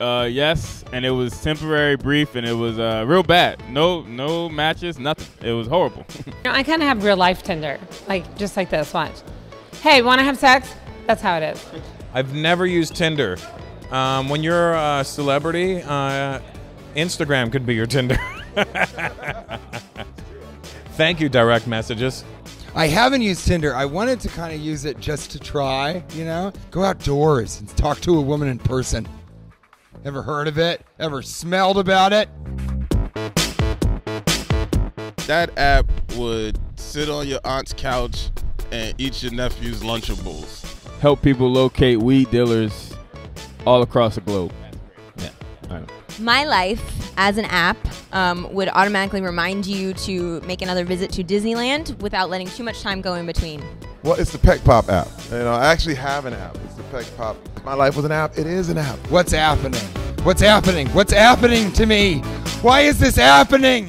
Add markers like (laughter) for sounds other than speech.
Uh, yes, and it was temporary, brief, and it was uh, real bad. No, no matches, nothing. It was horrible. (laughs) You know, I kind of have real life Tinder, like just like this. Watch. Hey, want to have sex? That's how it is. I've never used Tinder. Um, when you're a celebrity, uh, Instagram could be your Tinder. (laughs) Thank you, direct messages. I haven't used Tinder. I wanted to kind of use it just to try, you know? Go outdoors and talk to a woman in person. Ever heard of it? Ever smelled about it? That app would sit on your aunt's couch and eat your nephew's Lunchables. Help people locate weed dealers all across the globe. Yeah, I know. My Life as an app um, would automatically remind you to make another visit to Disneyland without letting too much time go in between. Well, it's the Pec Pop app. You know, I actually have an app. It's the Pec Pop. My life was an app. It is an app. What's happening? What's happening? What's happening to me? Why is this happening?